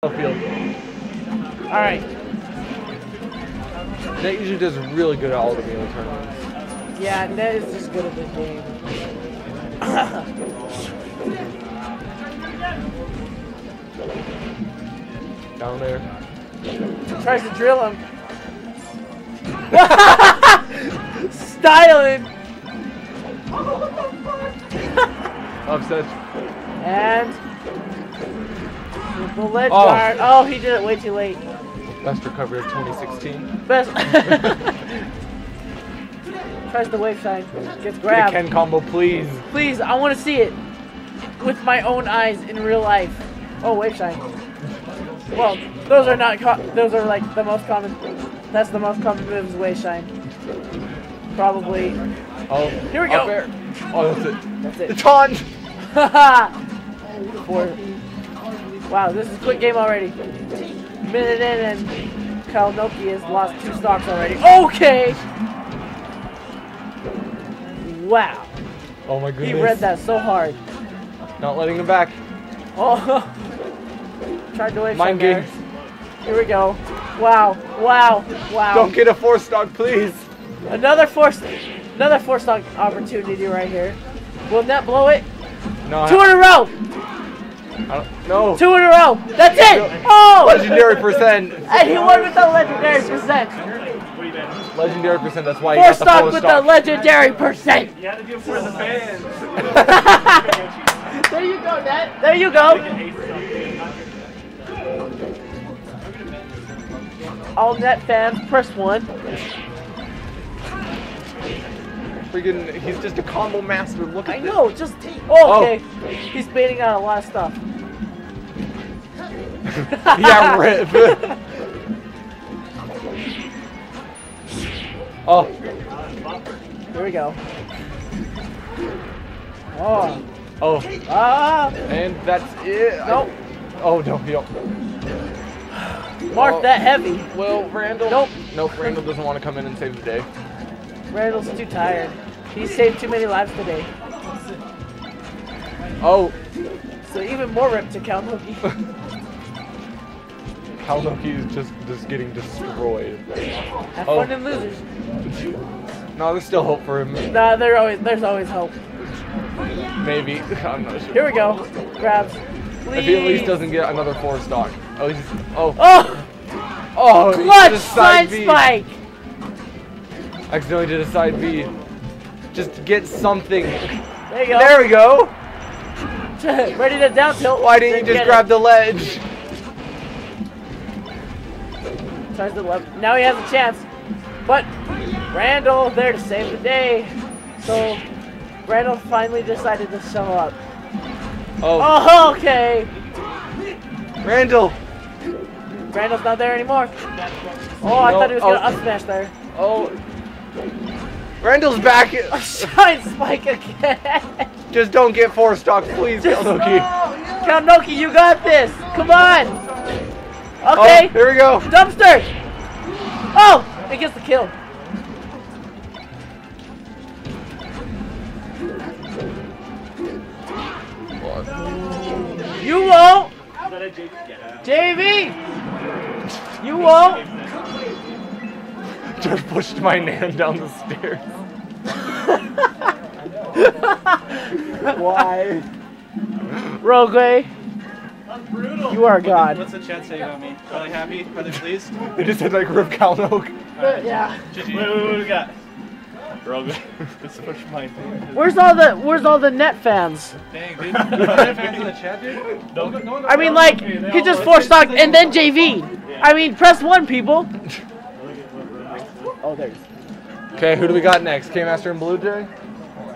field. All right. Nate usually does really good at all the melee tournaments. Yeah, Net is just good at this game. Down there. Tries to drill him. Styling. Upset. And the ledge Oh. guard. Oh, he did it way too late. Best recovery of 2016. Best. Tries the wave shine. Gets Get grabbed. Ken combo, please. Please, I want to see it with my own eyes in real life. Oh, wave shine. Well, those are not. Those are like the most common. That's the most common move is wave shine. Probably. Oh, Here we go. Oh, that's it. That's The it. taunt. Four. Wow, this is a quick game already. Minute in and Kalnoky has lost two stocks already. Okay. Wow, Oh my goodness. he read that so hard. Not letting him back. Oh, tried to wave Mind games. Here we go. Wow, wow, wow. Don't get a four stock, please. Another force, another four stock opportunity right here. Will net blow it? No. Two in a row. I don't, no. Two in a row. That's it. Oh! Legendary percent. And he won with the legendary percent. Legendary percent. That's why he Four got the stock with the stock. legendary percent. You had to do it for the fans. There you go, Net. There you go. All net fans, press one. Freaking, he's just a combo master. Look at I this. know, just. Oh, oh. okay. He's baiting out a lot of stuff. yeah, rip. oh, Here we go. Oh. oh, Ah. and that's it. I- Nope. Oh no, yo. Mark Oh. that heavy. Well, Randall. Nope. Nope. Randall doesn't want to come in and save the day. Randall's too tired. He saved too many lives today. Oh, So even more rip to Kalnoky. Kalnoky is just just getting destroyed. Have Oh. fun in losers. No, there's still hope for him. Nah, there always there's always hope. Maybe. I'm not sure. Here we go. Grabs. Please. If he at least doesn't get another four stock. Oh, he's. Oh. Oh! Oh, Clutch side side B. spike! Accidentally did a side B. Just get something. There you go. There we go. Ready to down tilt. Why didn't you just grab the ledge? Tries to left. Now he has a chance. But Randall there to save the day. So Randall finally decided to show up. Oh, Oh, okay. Randall. Randall's not there anymore. Oh, I No, thought he was oh. gonna up smash there. Oh. Randall's back. Shine spike again. Just don't get four stock, please, Just- Kalnoky. Kalnoky, you got this. Come on. Oh, Okay. here we go. Dumpster! Oh! It gets the kill. You won't! JV! You won't! Just pushed my nan down the stairs. Why? Rogue, Brutal. you are God. What's the chat say about me? Are they happy? Are they pleased? They just said like rip Kalnoky. Yeah. Wait, wait, wait, what do we got? Rogue. This push my Where's all the Where's all the net fans? Dang, dude. Are there fans in the chat, dude? No, no, no, I mean, like, he just four stocked and then JV. I mean, press one, people. Oh, there's. Okay, who do we got next? K Master and Blue Jay?